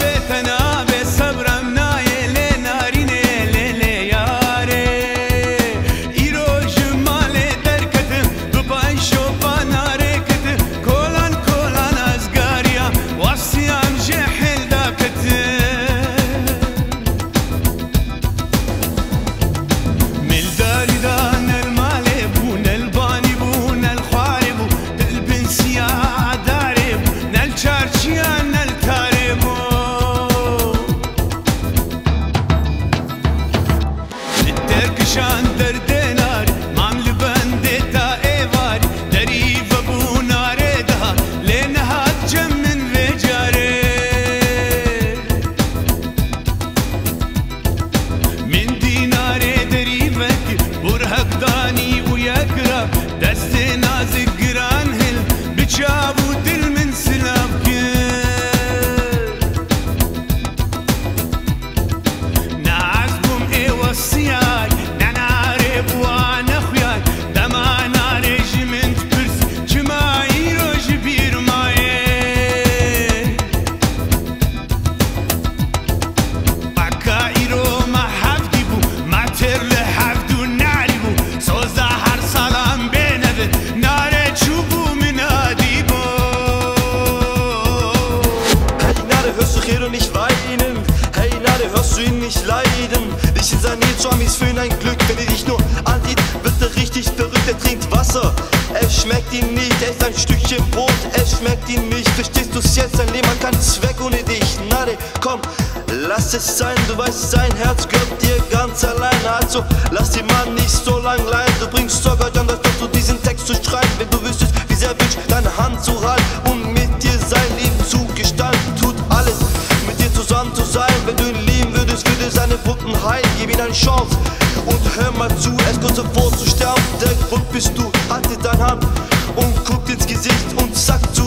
بيتنا Russian dirty Hör ihn nicht weinen, hey Lade, hörst du ihn nicht leiden? Dich in seinen Zombies fühlen ein Glück, wenn er dich nur ansieht, wird er richtig verrückt, er trinkt Wasser. Es schmeckt ihm nicht, er ist ein Stückchen Brot, es schmeckt ihm nicht, verstehst du's jetzt, Sein Leben hat keinen Zweck ohne dich. Nade, komm, lass es sein, du weißt, sein Herz gehört dir ganz allein, also lass den Mann nicht so lang leiden, du bringst sogar dann, dass du diesen Text zu schreiben. und bist du, haltet dein Hand und guckt ins Gesicht und sagt zu